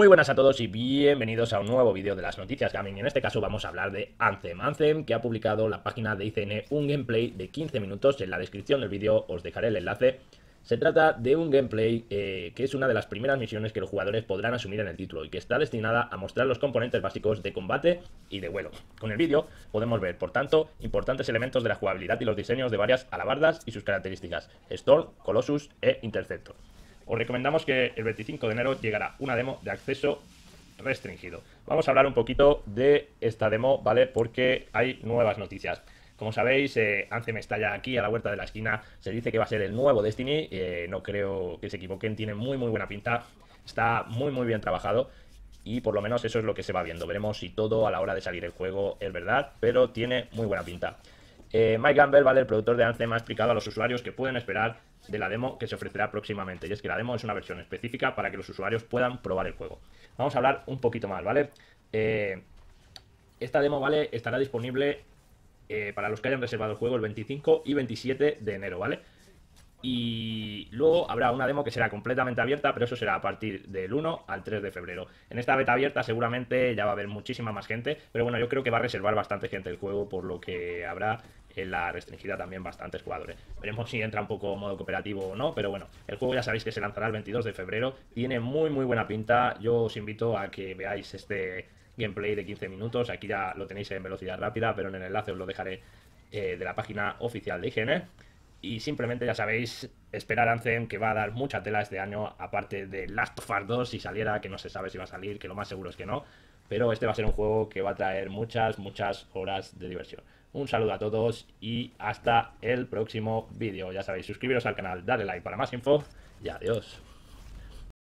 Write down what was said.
Muy buenas a todos y bienvenidos a un nuevo vídeo de las noticias gaming. En este caso vamos a hablar de Anthem. Anthem que ha publicado la página de ICN un gameplay de 15 minutos. En la descripción del vídeo os dejaré el enlace. Se trata de un gameplay eh, que es una de las primeras misiones que los jugadores podrán asumir en el título y que está destinada a mostrar los componentes básicos de combate y de vuelo. Con el vídeo podemos ver, por tanto, importantes elementos de la jugabilidad y los diseños de varias alabardas y sus características, Storm, Colossus e Interceptor os recomendamos que el 25 de enero llegará una demo de acceso restringido. Vamos a hablar un poquito de esta demo, ¿vale? Porque hay nuevas noticias. Como sabéis, eh, Anthem está ya aquí a la vuelta de la esquina. Se dice que va a ser el nuevo Destiny. Eh, no creo que se equivoquen. Tiene muy, muy buena pinta. Está muy, muy bien trabajado. Y por lo menos eso es lo que se va viendo. Veremos si todo a la hora de salir el juego es verdad. Pero tiene muy buena pinta. Eh, Mike Gamble, ¿vale? el productor de Anthem, ha explicado a los usuarios que pueden esperar de la demo que se ofrecerá próximamente. Y es que la demo es una versión específica para que los usuarios puedan probar el juego. Vamos a hablar un poquito más, ¿vale? Eh, esta demo, ¿vale? Estará disponible eh, para los que hayan reservado el juego el 25 y 27 de enero, ¿vale? Y luego habrá una demo que será completamente abierta, pero eso será a partir del 1 al 3 de febrero. En esta beta abierta seguramente ya va a haber muchísima más gente, pero bueno, yo creo que va a reservar bastante gente el juego, por lo que habrá en la restringida también bastantes jugadores. Veremos si entra un poco modo cooperativo o no, pero bueno, el juego ya sabéis que se lanzará el 22 de febrero, tiene muy muy buena pinta, yo os invito a que veáis este gameplay de 15 minutos, aquí ya lo tenéis en velocidad rápida, pero en el enlace os lo dejaré eh, de la página oficial de IGN. Y simplemente ya sabéis, esperar Anthem que va a dar mucha tela este año, aparte de Last of Us 2 si saliera, que no se sabe si va a salir, que lo más seguro es que no. Pero este va a ser un juego que va a traer muchas, muchas horas de diversión. Un saludo a todos y hasta el próximo vídeo. Ya sabéis, suscribiros al canal, darle like para más info y adiós.